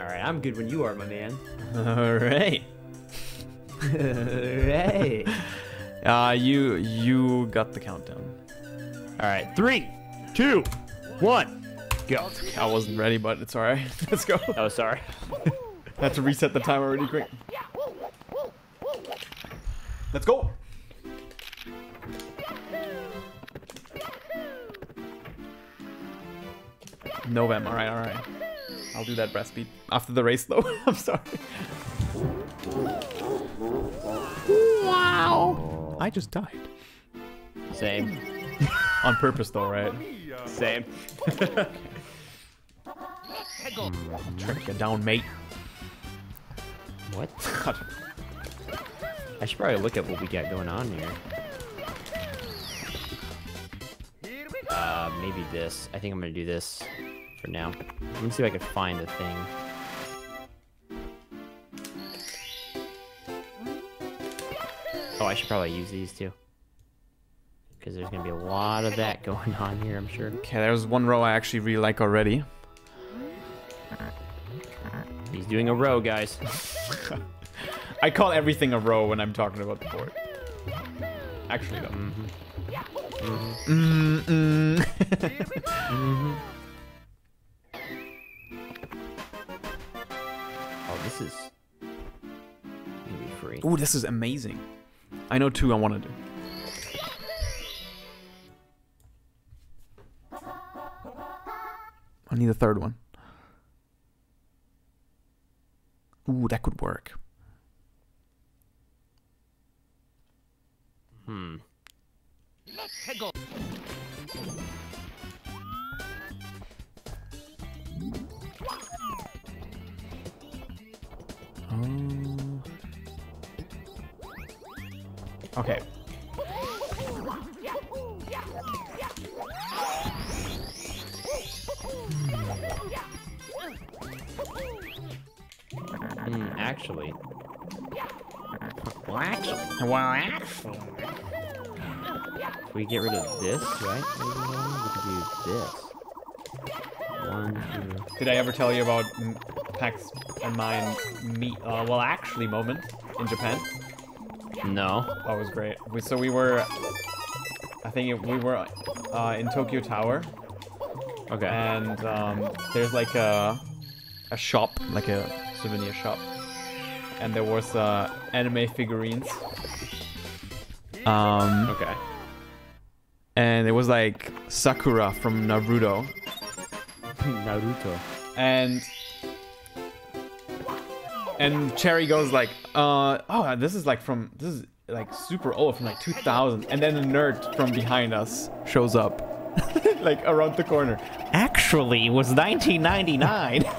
All right, I'm good when you are, my man. All right. right. Uh, you you got the countdown. All right, three, two, one, go. I wasn't ready, but it's all right. Let's go. Oh, sorry. I had to reset the timer already quick. Let's go. November. All right, all right. I'll do that breast beat after the race, though. I'm sorry. Wow. I just died. Same. On purpose, though, right? Same. Track you down, mate. What? God. I should probably look at what we got going on here. Uh, maybe this. I think I'm gonna do this for now. Let me see if I can find a thing. Oh, I should probably use these too. Because there's gonna be a lot of that going on here, I'm sure. Okay, there's one row I actually really like already. He's doing a row, guys. I call everything a row when I'm talking about the board. Actually, though. Mm -mm. Oh, this is gonna be free. Ooh, this is amazing. I know two I want to do. I need a third one. Ooh, that could work. Hmm. Um, okay. Hmm, actually. Well, actually. Well, actually. If we get rid of this, right? Maybe we could do this. One, two. Did I ever tell you about m- Pax and mine meet? Uh, well, actually, moment in Japan. No. Oh, it was great. We, so we were, I think it, we were uh, in Tokyo Tower, Okay. and um, there's like a a shop, like a souvenir shop, and there was uh, anime figurines. Um, okay. and it was like Sakura from Naruto, Naruto. and and Cherry goes like, uh, oh, this is like from this is like super old from like 2000, and then a nerd from behind us shows up, like around the corner. Actually, it was 1999.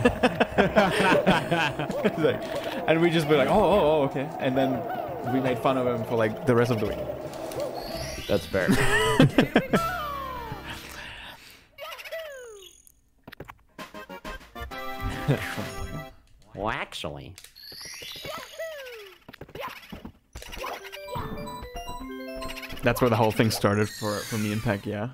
Like- and we just be like, oh, oh, oh, okay, and then we made fun of him for like the rest of the week. That's fair. well, actually. That's where the whole thing started for for me and Peck, yeah.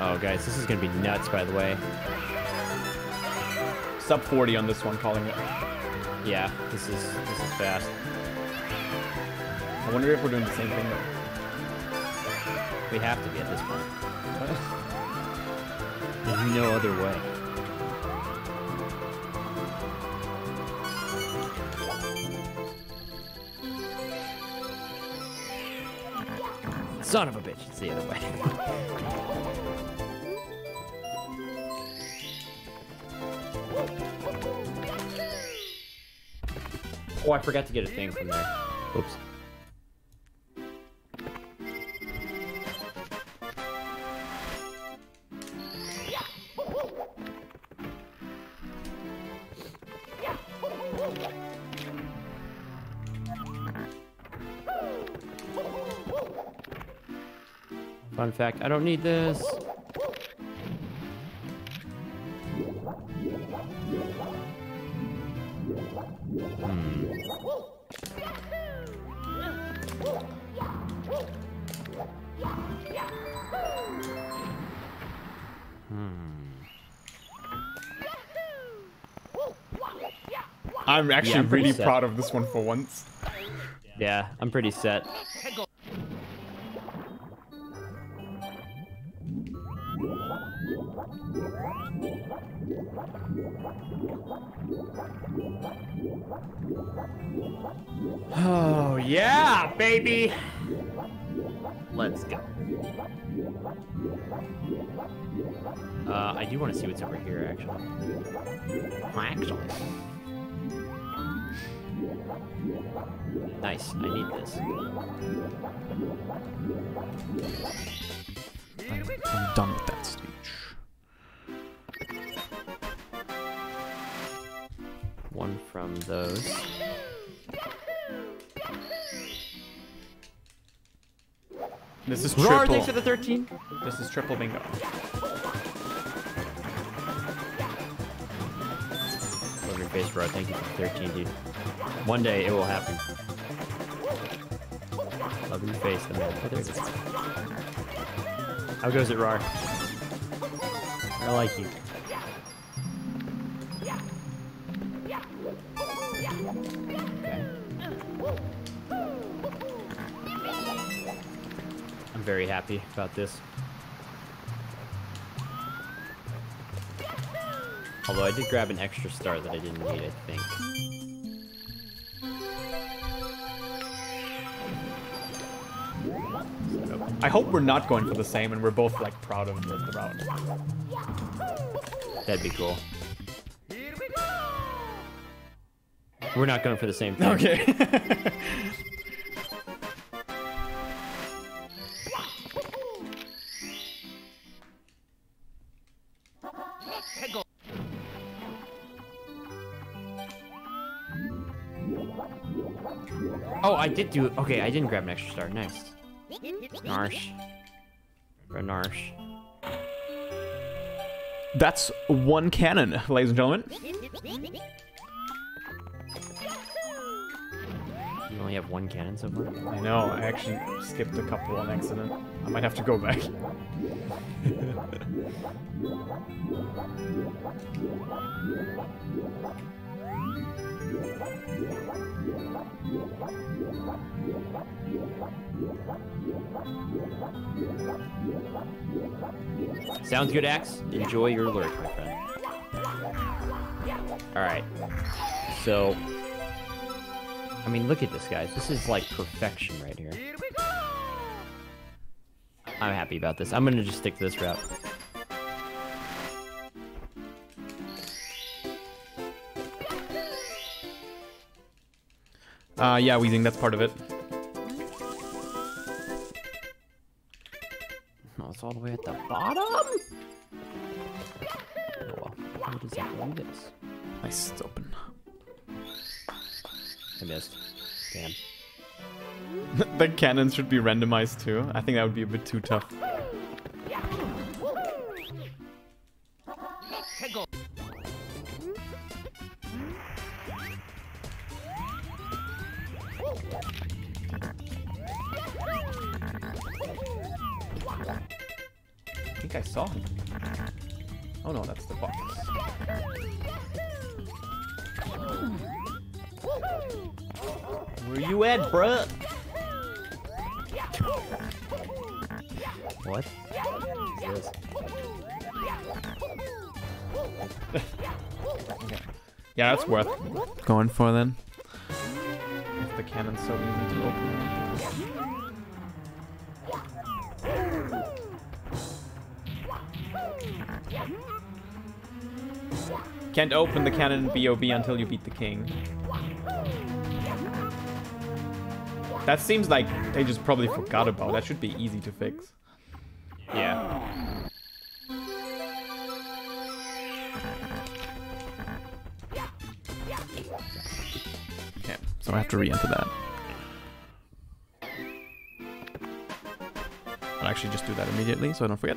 Oh, guys, this is gonna be nuts, by the way. Sub 40 on this one, calling it. Yeah, this is this is fast. I wonder if we're doing the same thing though. We have to be at this point. There's no other way. Son of a bitch, it's the other way. oh, I forgot to get a thing from there. Oops. Fun fact, I don't need this. Hmm. I'm actually I'm really set. proud of this one for once. Yeah, I'm pretty set. Oh, yeah, baby! Let's go. Uh, I do want to see what's over here, actually. Actually. Nice, I need this. I'm done with that stage. One from those. This is Roar, triple. thanks for the 13. This is triple bingo. Love your face, bro. Thank you for the 13, dude. One day it will happen. Love your face, the man. Oh, there it is. How goes it, Rar? I like you. Okay. I'm very happy about this. Although I did grab an extra star that I didn't need, I think. I hope we're not going for the same and we're both like proud of the, the route. That'd be cool. We're not going for the same thing. Okay. Oh, I did do. Okay, I didn't grab an extra star. Nice. Narsh. For Narsh. That's one cannon, ladies and gentlemen. You only have one cannon so far. I know, I actually skipped a couple on accident. I might have to go back. Sounds good, Axe. Enjoy your lurk, my friend. Alright. So. I mean, look at this, guys. This is like perfection right here. I'm happy about this. I'm gonna just stick to this route. Uh, yeah, Weezing, that's part of it. It's all the way at the bottom. Oh well. How does that? Nice, it's open. I missed. Damn. the cannons should be randomized too. I think that would be a bit too tough. Think I saw him. Oh no, that's the box. Where you at, bruh? What? Is this? Yeah, that's worth going for then. If the cannon's so easy Can't open the cannon BOB until you beat the king. That seems like they just probably forgot about. That should be easy to fix. Yeah. Okay, so I have to re-enter that. I'll actually just do that immediately so I don't forget.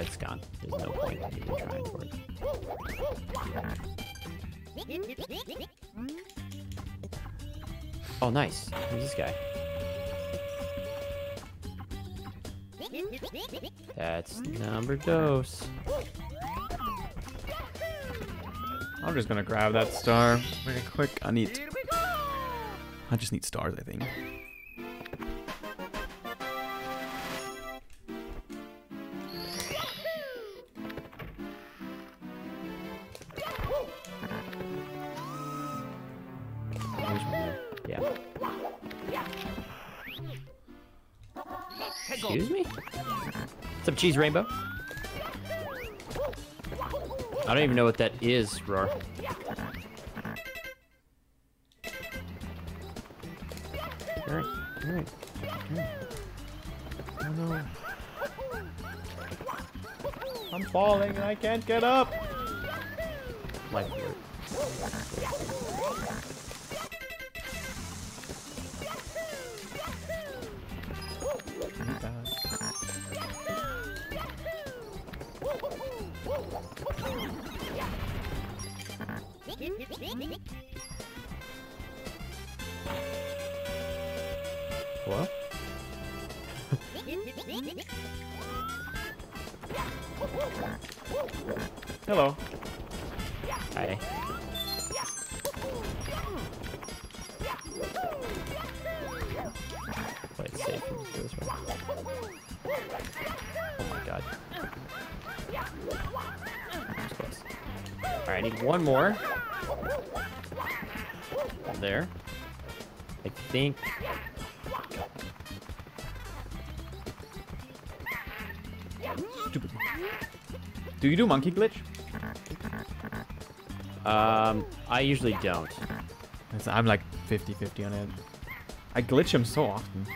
It's gone. There's no point in even trying for it. Oh, nice. Who's this guy? That's number dose. I'm just gonna grab that star very quick. I need. I just need stars, I think. Excuse me? What's up, Cheese Rainbow? I don't even know what that is, Roar. Alright, alright. Oh no. I'm falling and I can't get up. Life alert. More. There. I think. Stupid. Do you do monkey glitch? Um, I usually don't. I'm like 50-50 on it. I glitch him so often.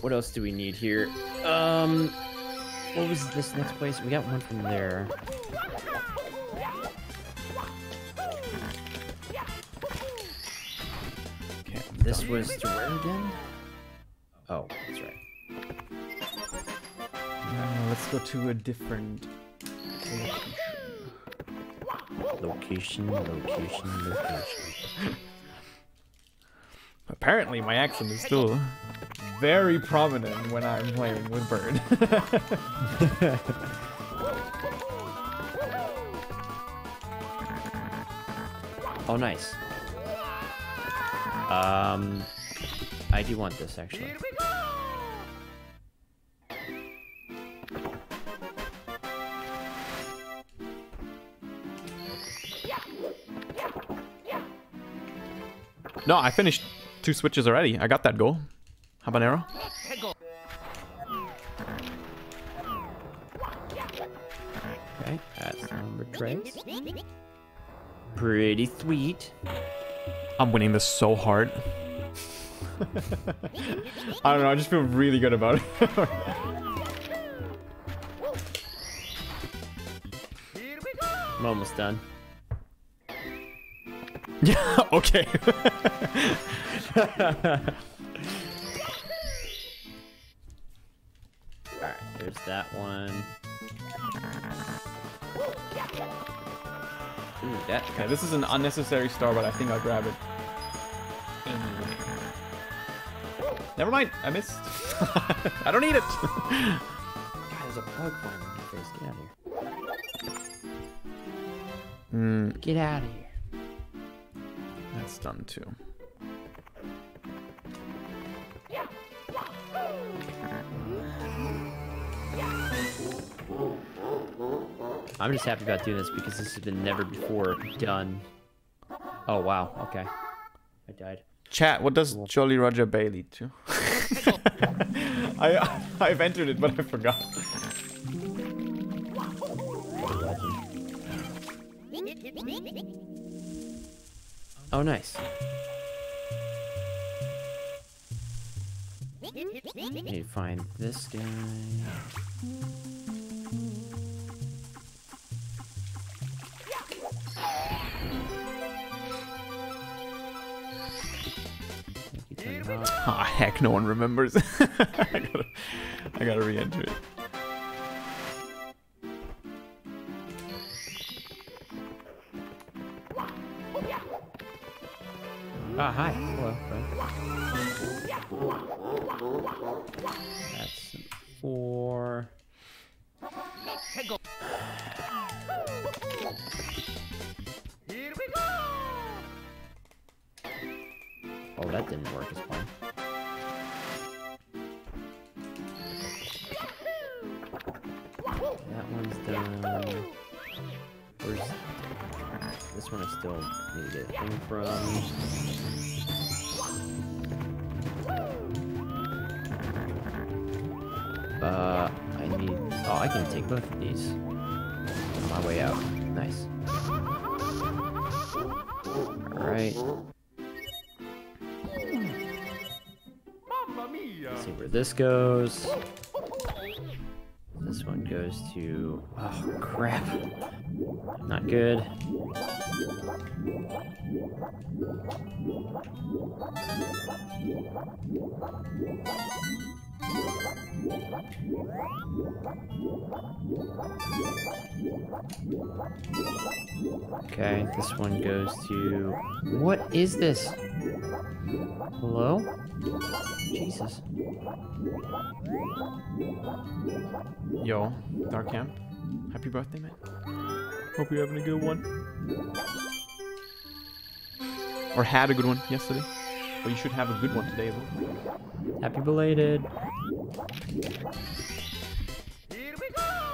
What else do we need here? Um, what was this next place? We got one from there. Okay, This was to where again? Oh, that's right. Uh, let's go to a different location. Location, location, location. Apparently, my accent is still very prominent when I'm playing with Bird. Oh, nice. Um, I do want this actually. no, I finished two switches already. I got that goal. Habanero. Okay, that's number trace. Pretty sweet. I'm winning this so hard. I don't know. I just feel really good about it. I'm almost done. yeah. Okay. that one. Ooh, that okay. This is an unnecessary star, but I think I'll grab it. Anyway. Never mind. I missed. I don't need it. God, there's a bug flying in your face. Get out of here. Hmm. Get out of here. That's done too. I'm just happy about doing this because this has been never before done. Oh wow, okay. I died. Chat, what does Jolly Roger Bailey do? to? I I've entered it, but I forgot. Oh nice. I need to find this guy. Ah, heck, no one remembers. I gotta, I gotta re-enter it. One's done. Where's this one? I still need to get a thing from. Uh, I need. Oh, I can take both of these on my way out. Nice. All right. Let's see where this goes. To. Oh crap! Not good. Okay, this one goes to. What is this? Hello? Jesus. Yo, Dark Camp. Happy birthday, man. Hope you're having a good one. Or had a good one yesterday. But you should have a good one today, though. Happy belated.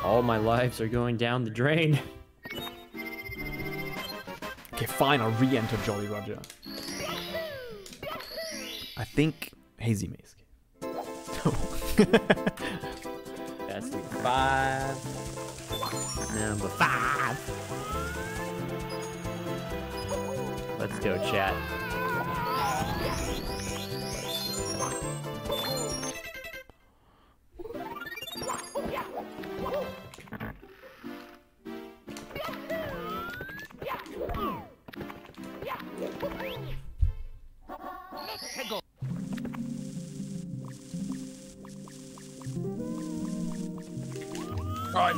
All my lives are going down the drain. Okay, fine, I'll re-enter Jolly Roger. I think Hazy Maze. That's number five. Number five. Let's go, chat.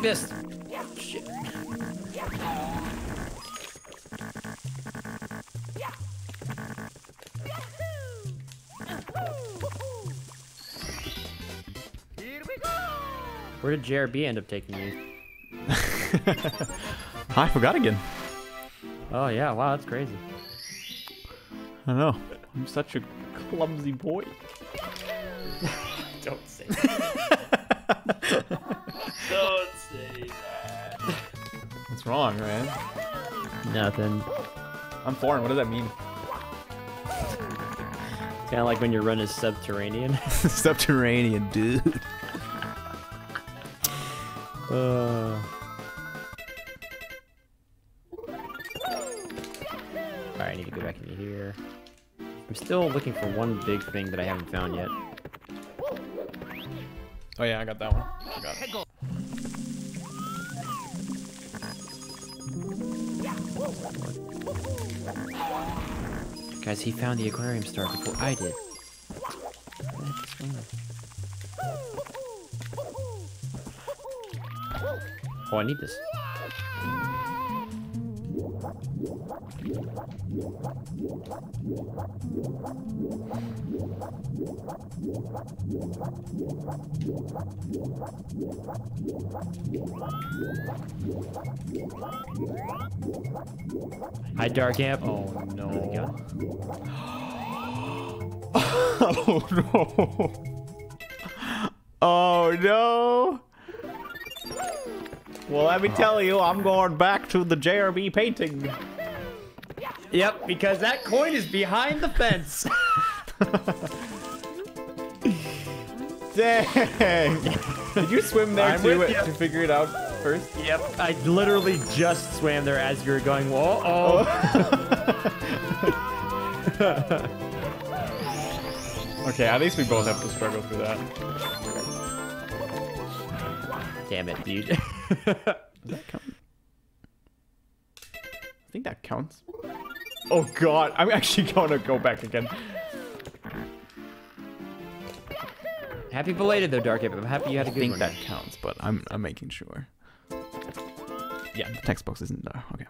Missed. Shit. Where did JRB end up taking you? I forgot again. Oh yeah, wow, that's crazy. I know. I'm such a clumsy boy. wrong, man? Nothing. I'm foreign. What does that mean? It's kind of like when your run is subterranean. Subterranean, dude. Uh. Alright, I need to go back into here. I'm still looking for one big thing that I haven't found yet. Oh yeah, I got that one. I got it. Guys, he found the aquarium star before I did. Oh, I need this. Hi, Dark Amp. Oh no. oh no. Oh no. Well, let me tell you, I'm going back to the JRB painting. Yep, because that coin is behind the fence. Dang. Did you swim there I'm too with ya. to figure it out first? yep, I literally just swam there as you were going, whoa, oh. Okay, at least we both have to struggle through that. Damn it, dude. Does that count? I think that counts. Oh god, I'm actually gonna go back again. Happy belated though, Dark Ape. I'm happy you had a good I think one. that counts, but I'm I'm making sure. Yeah, the text box isn't there. Okay.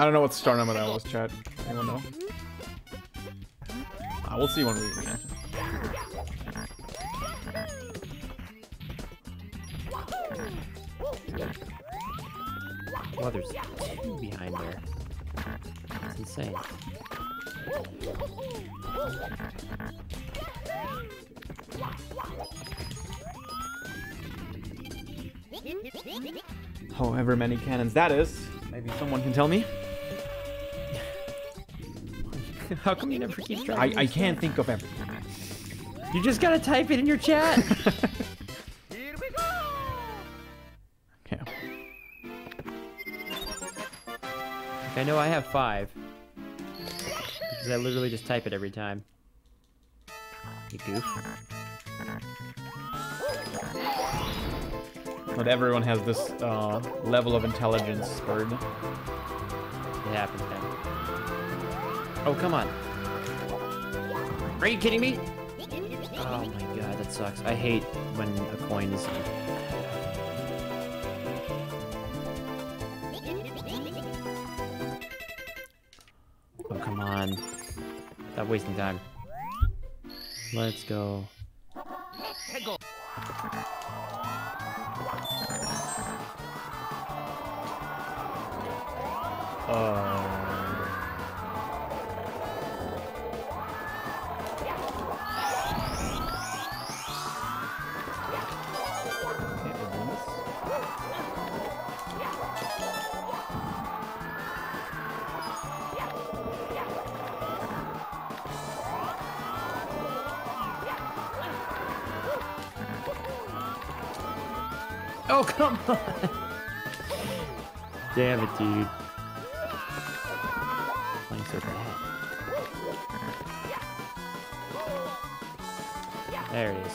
I don't know what star number that was, Chad. Anyone know? Uh, we'll see when we. Well, there's two behind there. That's insane. However many cannons that is. Maybe someone can tell me. How come you never keep track? I, I can't think of everything. You just gotta type it in your chat. Okay. I know I have five. Because I literally just type it every time. You goof. Not everyone has this uh, level of intelligence, Bird. It happens, man. Oh, come on. Are you kidding me? Oh my god, that sucks. I hate when a coin is... Oh, come on. Stop wasting time. Let's go. Oh, come on! Damn it, dude. Playing so bad. There it is.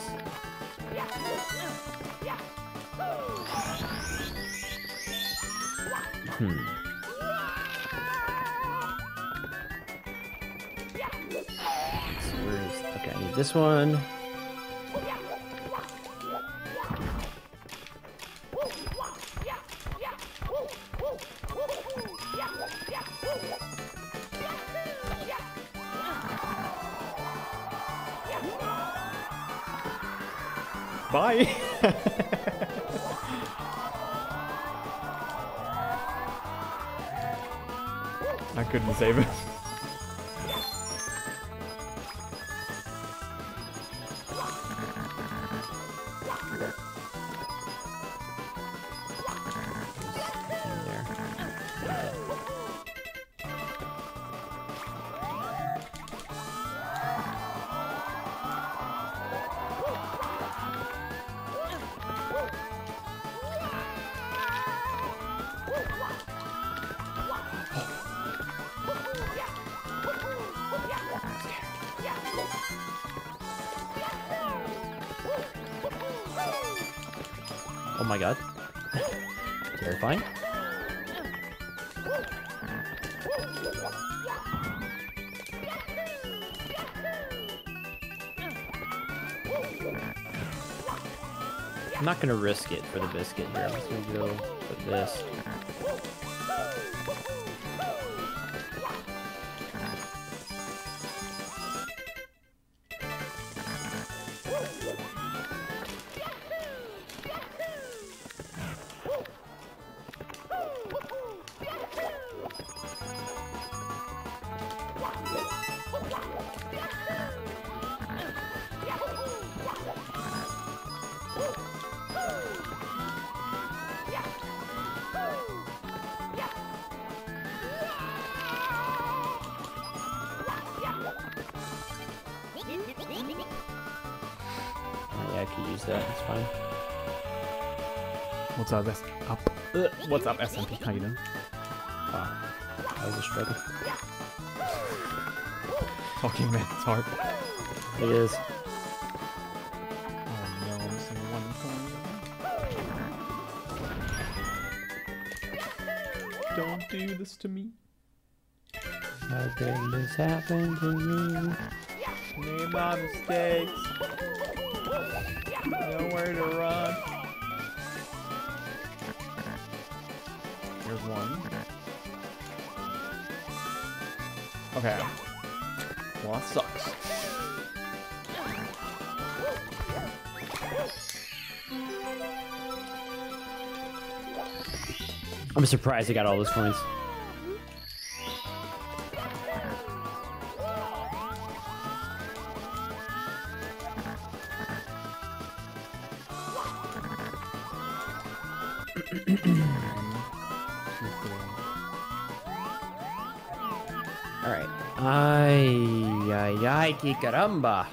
Hmm. So where is... Okay, I need this one. I'm not gonna risk it for the biscuit here. I'm just gonna go with this. What's up, SMP? Doing? Wow. That was a struggle. Talking man, it's hard. It is. Oh no, I'm missing one coin. Don't do this to me. How did this happen to me? Made my mistakes. Nowhere to run. One. Okay. Well, that sucks. I'm surprised I got all those coins. Ay, ay, ay, que caramba.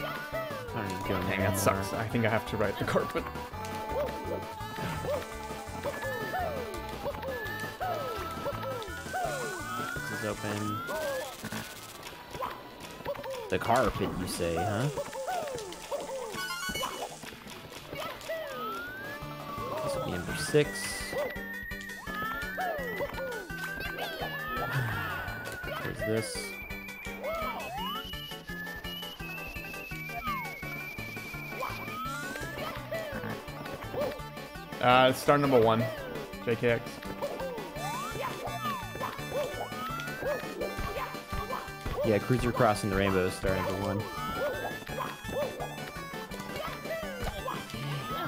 I don't need to go in there Dang, that sucks. I think I have to ride the carpet. This is open. The carpet, you say, huh? This will be number six. This. Uh, star number one. JKX. Yeah, Cruiser Crossing the Rainbow is star number one.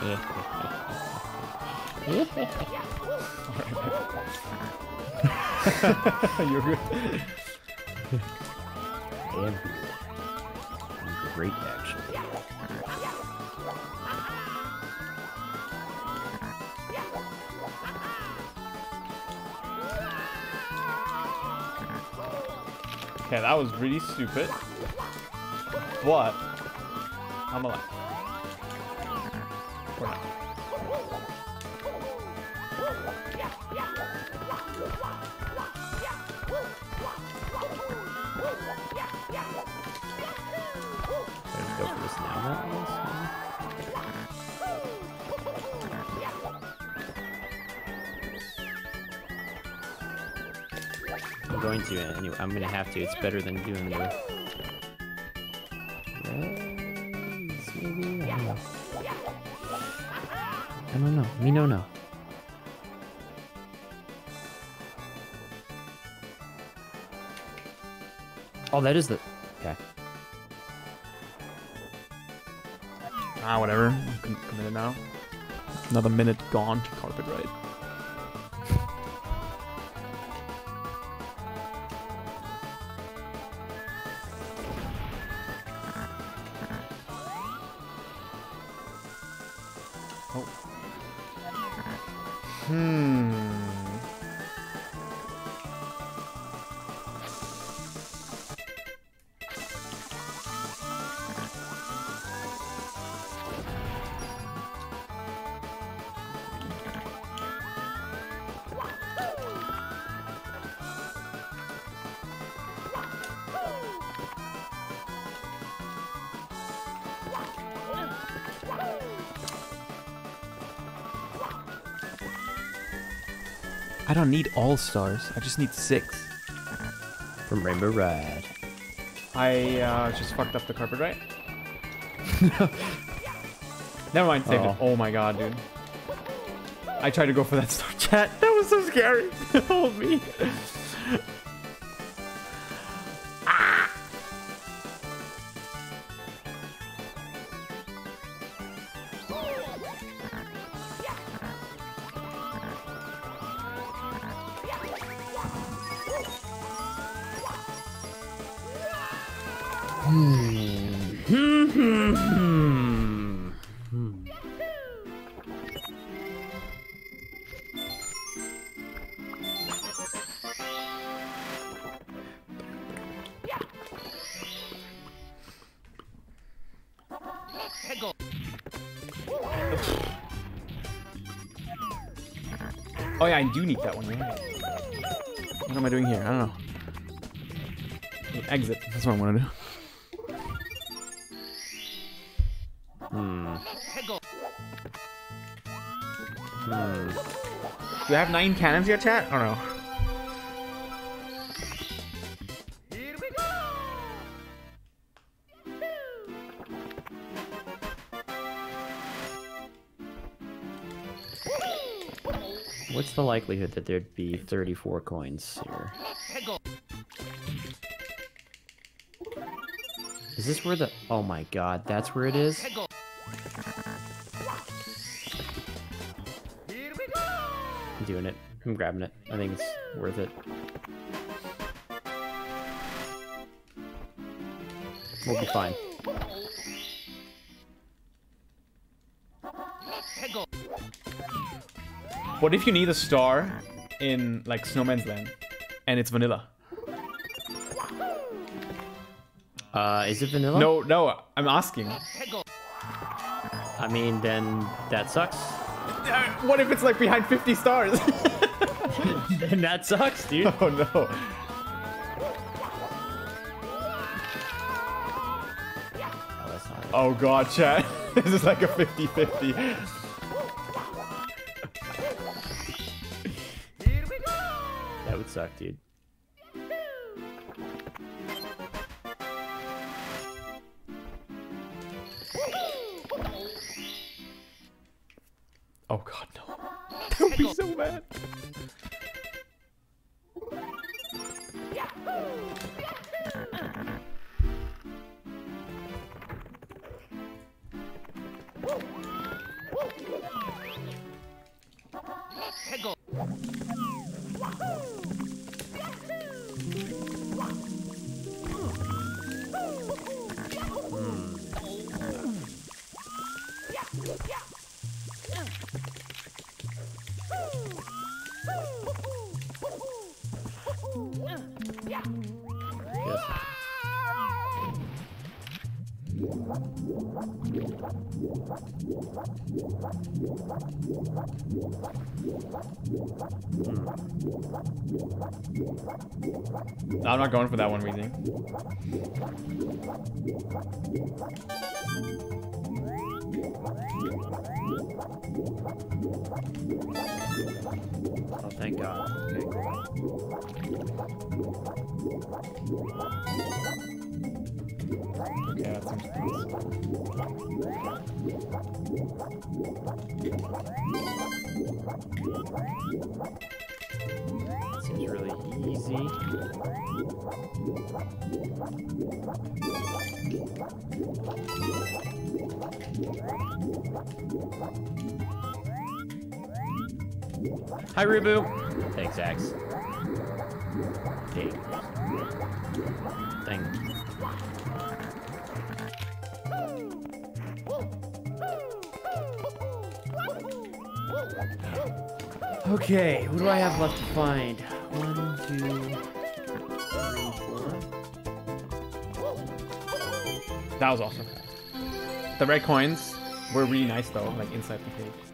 You're good. That was really stupid. But I'm alive. This now? Going to anyway. I'm gonna have to. It's better than doing the. Raise, maybe? I don't know. I don't know. Me no no. Oh, that is the. Okay. Ah, whatever. Committed now. Another minute gone to carpet ride. All stars. I just need six. From Rainbow Ride. I uh, just fucked up the carpet, right? Never mind, saved it. Uh-oh. Oh my god, dude. I tried to go for that star chat. That was so scary. oh me. Oh yeah, I do need that one, right? What am I doing here? I don't know. Exit. That's what I want to do. Do I have nine cannons yet, chat? I don't know. What's the likelihood that there'd be 34 coins here? Is this where the... Oh my god, that's where it is? I'm grabbing it. I think it's worth it. We'll be fine. What if you need a star in like Snowman's Land and it's vanilla? Uh, is it vanilla? No, no, I'm asking. I mean, then that sucks. What if it's like behind 50 stars? then that sucks, dude. oh no. Oh, that's not. Oh god, chat. this is like a 50-50. That would suck, dude. Oh god, no. That would be so bad. Not going for that one, Weezy. Oh, thank God. Okay, that seems. Hi, Rubu. Thanks, Axe. Okay. Thank Okay, what do I have left to find? One, two, three, four. That was awesome. The red coins were really nice though, like inside the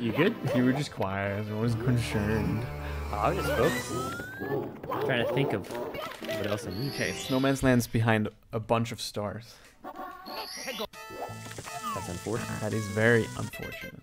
You good? You were just quiet. I was concerned. Oh, I was just focused. trying to think of what else I need. Okay, Snowman's Land's behind a bunch of stars. That's unfortunate. That is very unfortunate.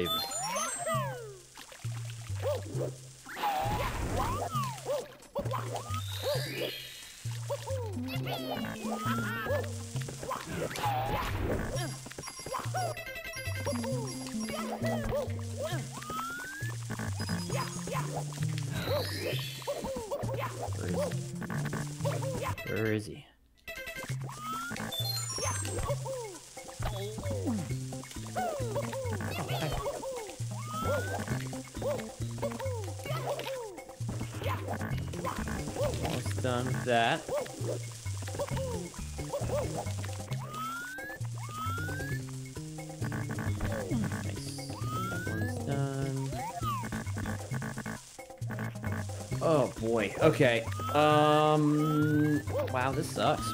Flavor. With that. Oh boy. Okay. Um. Wow, this sucks.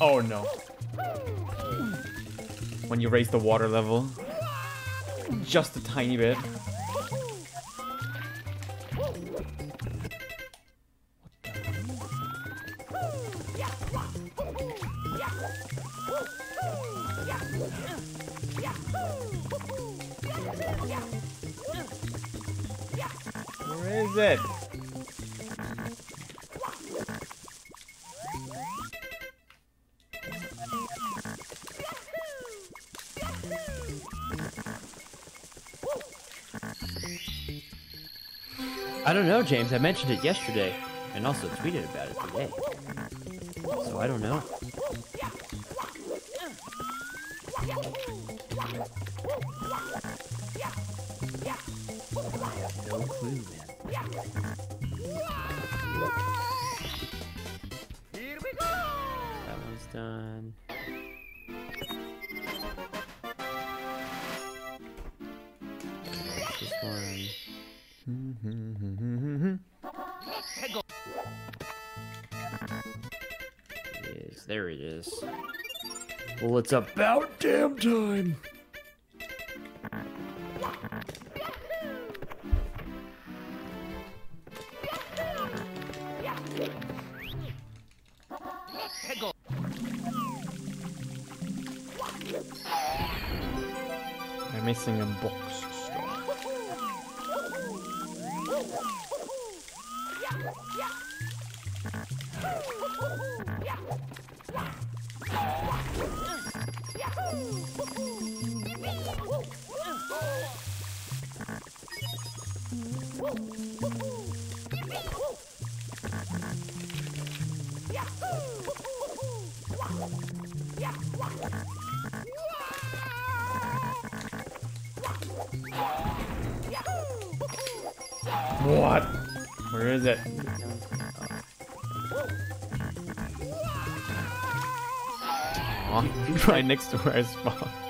Oh no. When you raise the water level. Just a tiny bit. James. I mentioned it yesterday and also tweeted about it today. So I don't know. I have no clue, man. That one's done. There it is. Well, it's about damn time. Is it? Aw, right next to where I spawned.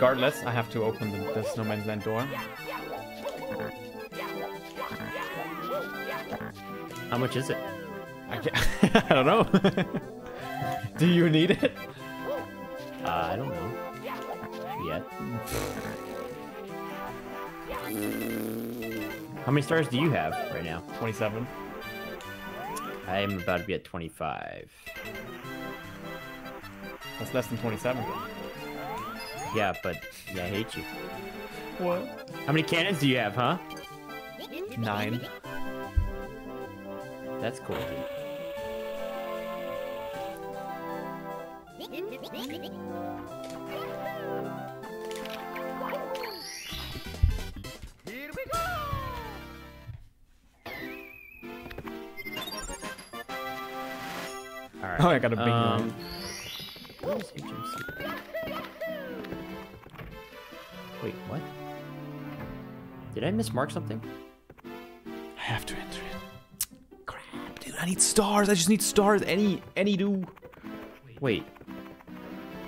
Regardless, I have to open the, the snowman's land door. How much is it? I, I don't know. Do you need it? Uh, I don't know. Yet. How many stars do you have right now? 27. I am about to be at 25. That's less than 27. Yeah, but yeah, I hate you. What? How many cannons do you have, huh? Nine. That's cool, dude. All right. Oh, I got a big um, one. where's HMC? Wait, what? Did I mismark something? I have to enter it. Crap, dude. I need stars. I just need stars. Any, any do. Wait,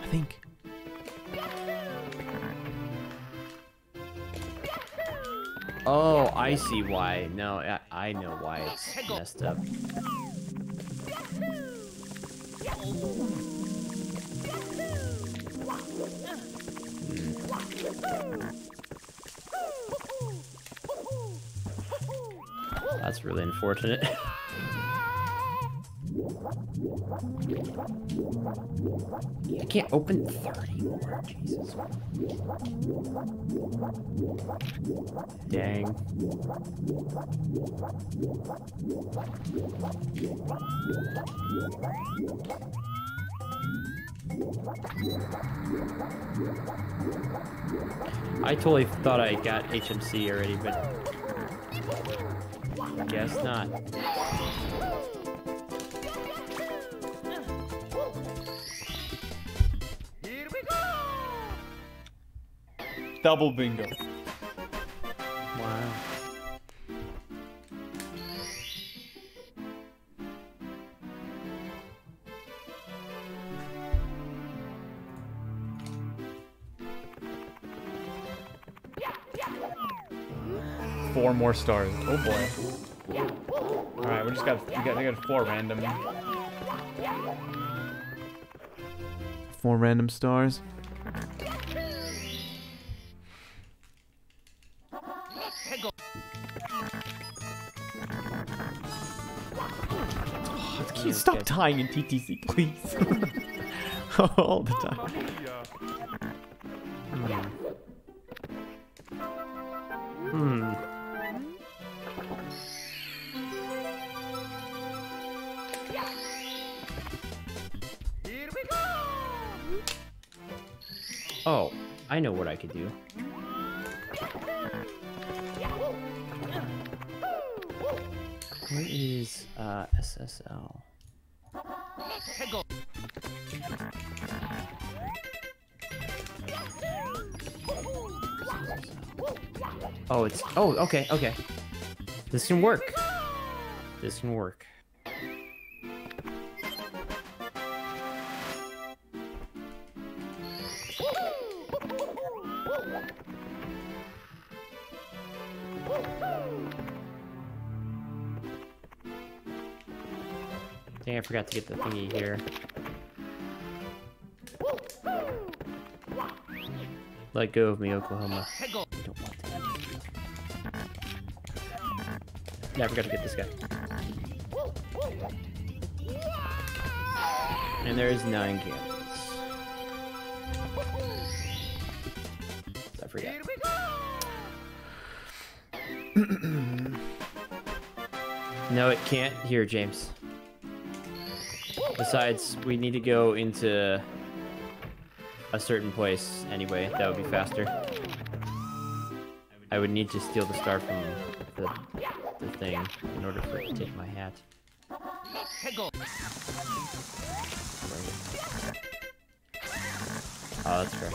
I think. Oh, I see why. No, I, I know why it's messed up. That's really unfortunate. I can't open 30 more. Jesus. Dang. I totally thought I got HMC already, but guess not. Double bingo. More stars. Oh boy. All right, we just got we got we got four random. Four random stars. Oh, stop dying in TTC, please? All the time. Know what I could do. Where is uh, SSL? Oh, it's oh okay okay. This can work. This can work. Dang, I forgot to get the thingy here. Let go of me, Oklahoma. I. Yeah, I forgot to get this guy. And there's nine cannons. I forgot. no, it can't. Here, James. Besides, we need to go into a certain place anyway. That would be faster. I would need to steal the star from the, the thing in order for it to take my hat. Oh, that's fair.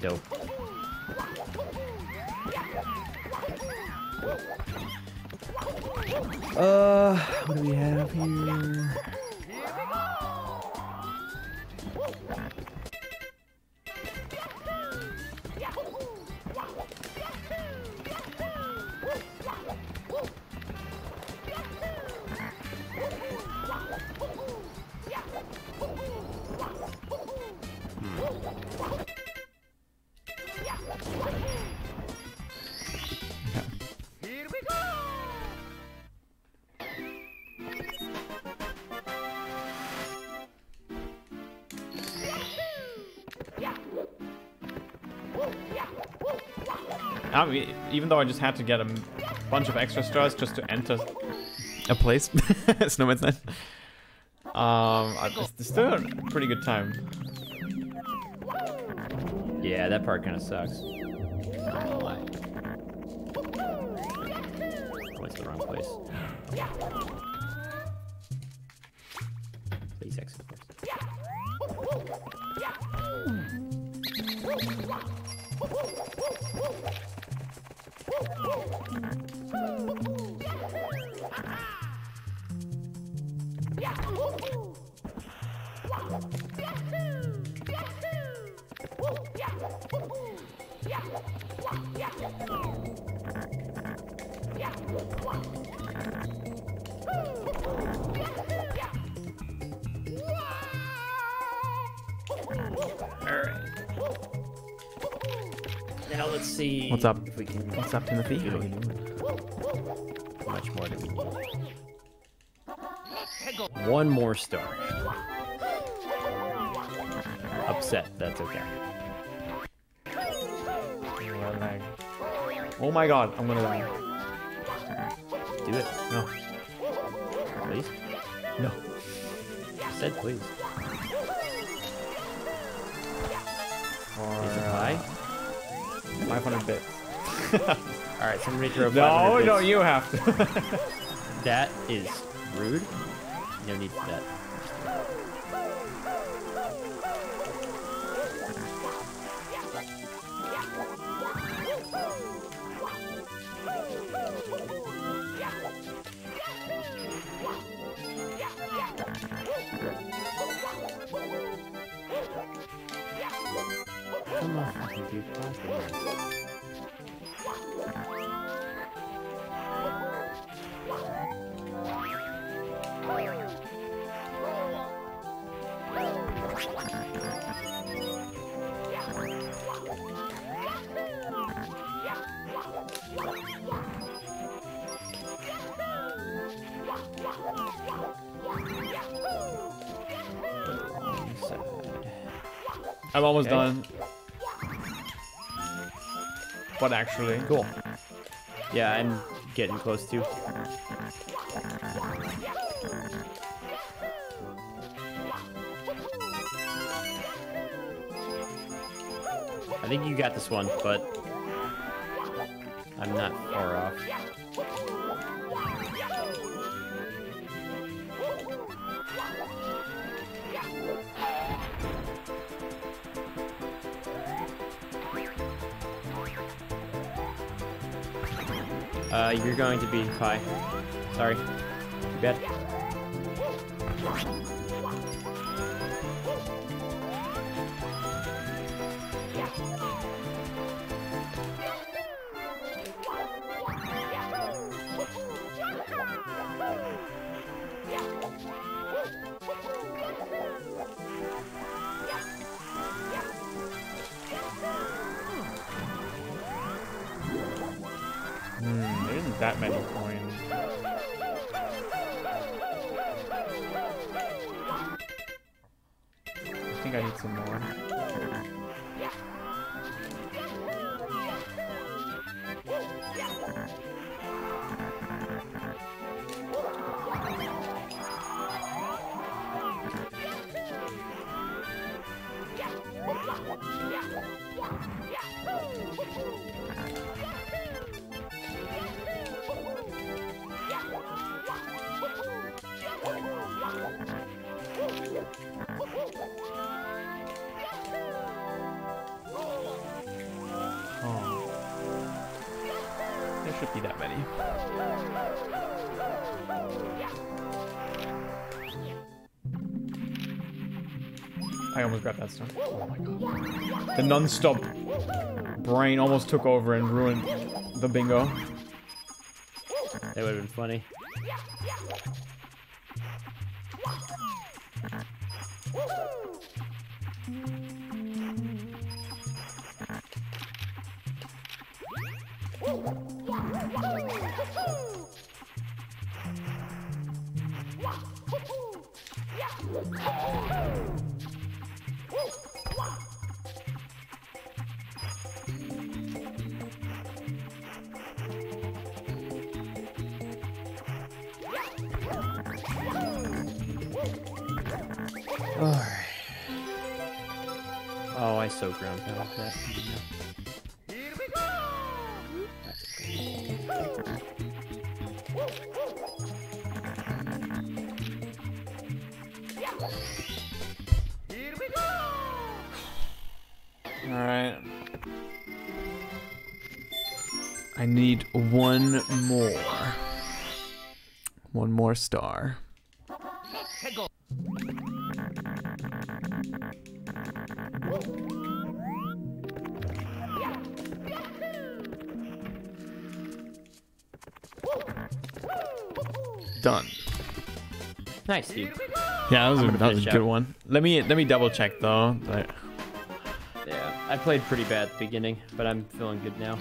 Dope. Uh, what do we have here? Even though I just had to get a bunch of extra stars just to enter a place, Snowman's Land. Um, it's still a pretty good time. Yeah, that part kind of sucks. To the wrong place. Please exit see. What's up? If we can. What's up, Timothy? do How you doing? Much more do we need? One more star. Upset. That's okay. Oh my god, I'm gonna die. Do it. No, Please. no. I Said please. 500 bits. Alright, somebody throw 500 No, no, you have to. That is rude. No need for that. Come on, fucking dude. Pause the game. Wrong side. I'm almost Okay. done. But actually, Cool. Yeah, I'm getting close to. I think you got this one, but going to be high. Sorry. That many coins. I think I need some more. Oh. Should be that many. I almost grabbed that stuff. Oh my god. The non-stop brain almost took over and ruined the bingo. That would have been funny. Need one more. One more star. Done. Nice, dude. Yeah, that was, a, that was a good one. Let me let me double check though. Yeah, I played pretty bad at the beginning, but I'm feeling good now.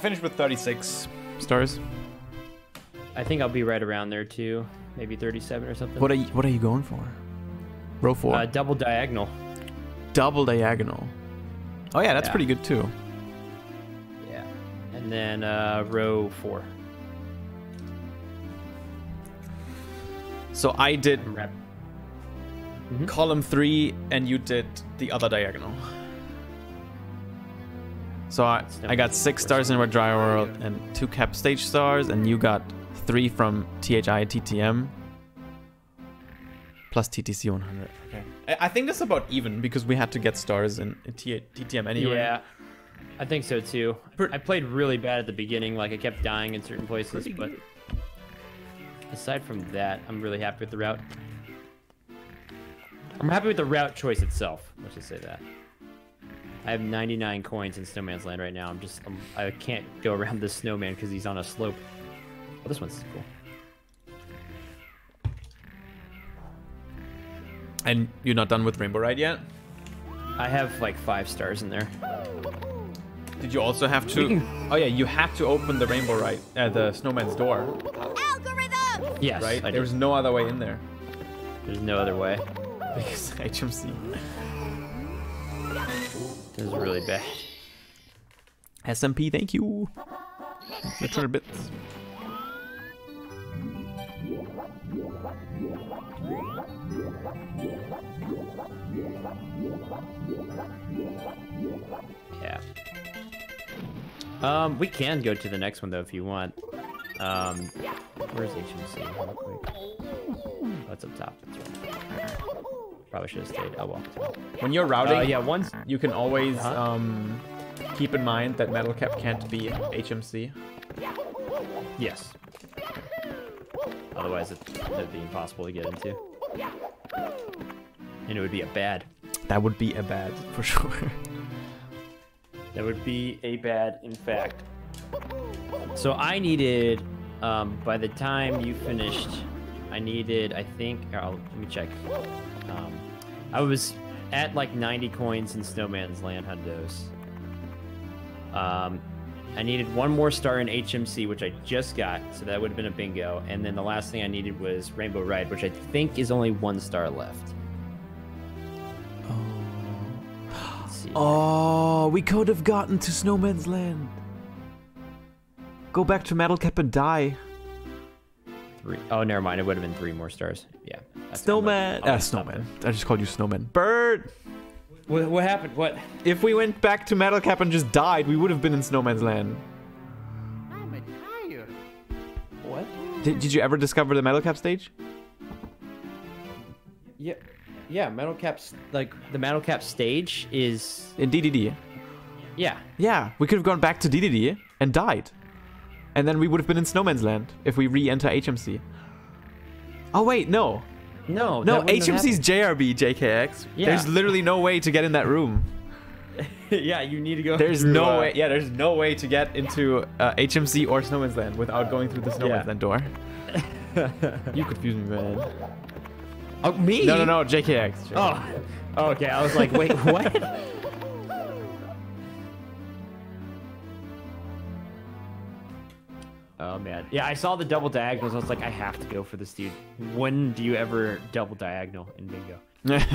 Finished with 36 stars. I think I'll be right around there too. Maybe 37 or something. What are you, what are you going for? Row four. Uh, double diagonal. Double diagonal. Oh yeah, that's Yeah. pretty good too. Yeah. And then uh, row four. So I did I'm wrap- column three, and you did the other diagonal. So I, I got six stars in Wet-Dry World and two cap stage stars, and you got three from THI TTM plus TTC 100. Okay. I, I think that's about even because we had to get stars in, in TTM anyway. Yeah. I think so too. I played really bad at the beginning. Like I kept dying in certain places, but aside from that, I'm really happy with the route. I'm happy with the route choice itself. Let's just say that. I have 99 coins in Snowman's Land right now. I'm just I'm, I can't go around this snowman because he's on a slope. Oh, this one's cool. And you're not done with Rainbow Ride yet? I have like five stars in there. Did you also have to? Oh yeah, you have to open the Rainbow Ride, uh, the Snowman's door, Algorithm! Yes, right? I There was did. no other way in there. There's no other way. Because HMC. This is really bad. SMP, thank you. 600 bits. Yeah. Um, we can go to the next one though if you want. Um, where's HMC? It's up top. That's right. Probably should have stayed. Oh well. When you're routing, Uh, yeah, once. you can always Uh-huh. um, keep in mind that Metal Cap can't be HMC. Yes. Otherwise, it would be impossible to get into. And it would be a bad. That would be a bad for sure. That would be a bad, in fact. So I needed, um, by the time you finished, I needed, I think, here, I'll, let me check. Um, I was at like 90 coins in Snowman's Land Hundos. Um, I needed one more star in HMC, which I just got, so that would have been a bingo. And then the last thing I needed was Rainbow Ride, which I think is only one star left. Oh, we could have gotten to Snowman's Land. Go back to Metal Cap and die. Three. Oh, never mind. It would have been three more stars. Yeah. That's- Snowman. I'll- I'll Ah, Snowman. I just called you Snowman. Bird. What, what happened? What? If we went back to Metal Cap and just died, we would have been in Snowman's Land. I'm tired. What? Did, did you ever discover the Metal Cap stage? Yeah. Yeah, Metal Cap's like the Metal Cap stage is In DDD? yeah. Yeah, we could have gone back to DDD and died. And then we would have been in Snowman's Land if we re-enter HMC. Oh wait, no. No, No, that wouldn't have HMC's JRB, JKX. Yeah. There's literally no way to get in that room. yeah, you need to go. There's through, no uh, way. Yeah, there's no way to get into uh, HMC or Snowman's Land without going through the Snowman's Yeah. Land door. you confuse me, man. Oh, me? No, no, no, JKX. Oh. oh, okay. I was like, wait, what? Oh man, yeah, I saw the double diagonals. I was like, I have to go for this dude. When do you ever double diagonal in bingo?